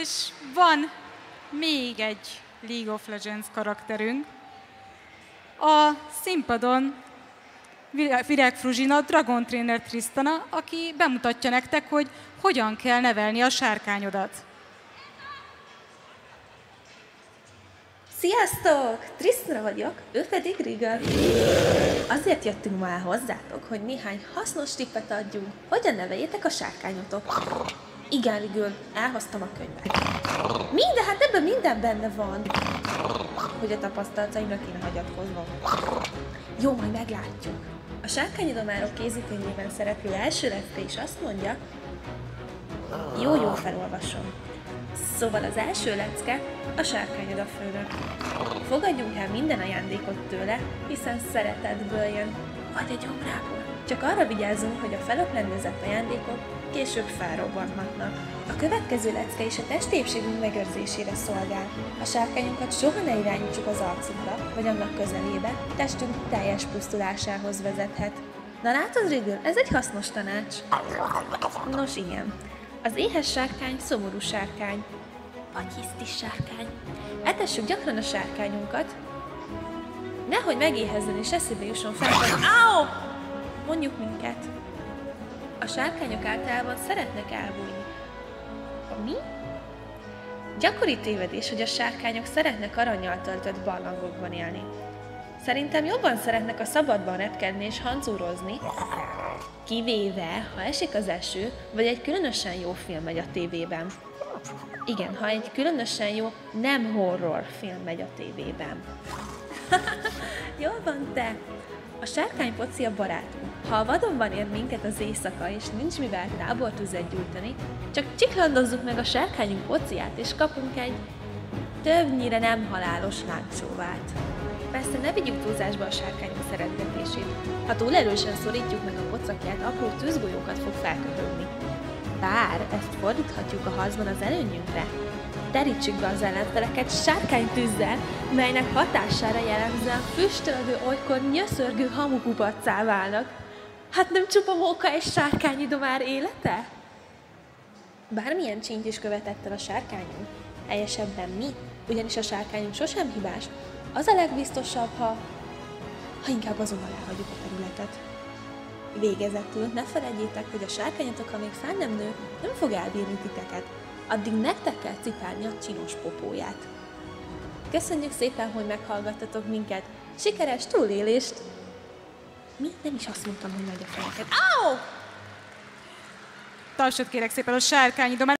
És van még egy League of Legends karakterünk. A színpadon Virág Fruzsina, Dragon Trainer Tristana, aki bemutatja nektek, hogy hogyan kell nevelni a sárkányodat. Sziasztok! Trisztra vagyok, ő pedig Rigel. Azért jöttünk ma el hozzátok, hogy néhány hasznos tippet adjunk, hogyan neveljétek a sárkányotok. Igen, Rigel, elhoztam a könyvet. Mi? De hát ebben minden benne van. Hogy a tapasztalataimra kéne hagyatkoznom. Jó, majd meglátjuk. A sárkányidomárok kézikönyvében szereplő első lecke is azt mondja, jó, jó, felolvasom. Szóval az első lecke a sárkányod a főnök. Fogadjunk el minden ajándékot tőle, hiszen szeretetből jön, vagy egy órából. Csak arra vigyázzunk, hogy a felöplendezett ajándékok később felrobbanhatnak. A következő lecke is a testépségünk megőrzésére szolgál. A sárkányunkat soha ne irányítsuk az arcunkra, vagy annak közelébe, testünk teljes pusztulásához vezethet. Na látod, Rigül, ez egy hasznos tanács. Nos igen. Az éhes sárkány szomorú sárkány, vagy hisztis sárkány. Etessük gyakran a sárkányunkat, nehogy megéhezzen és eszébe jusson hogy Áó! Mondjuk minket. A sárkányok általában szeretnek elbújni. Mi? Gyakori tévedés, hogy a sárkányok szeretnek aranyjal töltött barlangokban élni. Szerintem jobban szeretnek a szabadban repkedni és hancúrozni, kivéve, ha esik az eső, vagy egy különösen jó film megy a tévében. Igen, ha egy különösen jó nem horror film megy a tévében. Jól van te! A sárkány poci a barátunk. Ha a vadonban ér minket az éjszaka, és nincs mivel tábortüzet gyújtani, csak csiklandozzuk meg a sárkányunk pociát, és kapunk egy többnyire nem halálos lángcsóvát. Persze ne vigyük túlzásba a sárkányok szeretetését. Ha túl erősen szorítjuk meg a pocakját, apró tűzgolyókat fog felköpögni. Bár ezt fordíthatjuk a harcban az előnyünkre. Terítsük be az ellenfeleket sárkánytűzzel, melynek hatására jellemzően füstölődő olykor nyöszörgő hamukupaccá válnak. Hát nem csupa móka és sárkányidomár élete? Bármilyen csínyt is követett el a sárkányunk, helyesebben mi, ugyanis a sárkányunk sosem hibás, az a legbiztosabb, ha, ha inkább azonnal elhagyjuk a területet. Végezetül ne felejtjétek, hogy a sárkányotok, amíg fel nem nő, nem fog elbírni titeket. Addig nektek kell cipelni a csinos popóját. Köszönjük szépen, hogy meghallgattatok minket. Sikeres túlélést! Mi? Nem is azt mondtam, hogy megy a fejeket. Áó! Tartsod kérek szépen a sárkányidomát.